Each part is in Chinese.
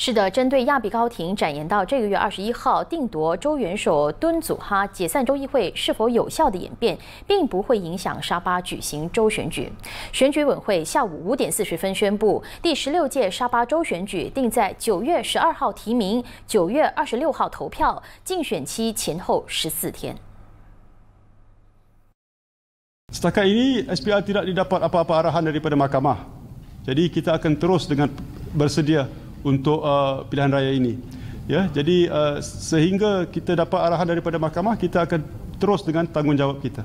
是的，针对亚比高庭展延到这个月二十一号定夺州元首敦祖哈解散州议会是否有效的演变，并不会影响沙巴举行州选举。选举委会下午五点四十分宣布，第十六届沙巴州选举定在九月十二号提名，九月二十六号投票，竞选期前后十四天。Setakat ini SPR tidak didapat apa-apa arahan daripada mahkamah. Jadi kita akan terus dengan bersedia. Untuk uh, pilihan raya ini. Ya, jadi uh, sehingga kita dapat arahan daripada mahkamah, kita akan terus dengan tanggungjawab kita.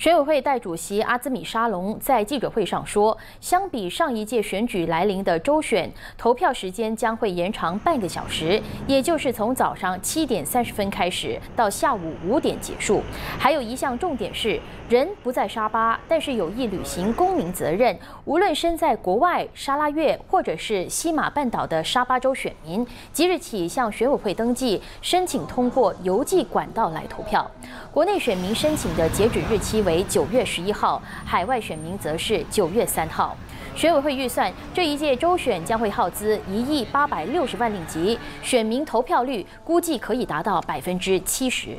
选委会代主席阿兹米沙龙在记者会上说，相比上一届选举来临的周选，投票时间将会延长半个小时，也就是从早上七点三十分开始到下午五点结束。还有一项重点是，人不在沙巴，但是有意履行公民责任，无论身在国外、沙拉越或者是西马半岛的沙巴州选民，即日起向选委会登记，申请通过邮寄管道来投票。国内选民申请的截止日期为。为九月十一号，海外选民则是九月三号。选委会预算这一届周选将会耗资一亿八百六十万令吉，选民投票率估计可以达到百分之七十。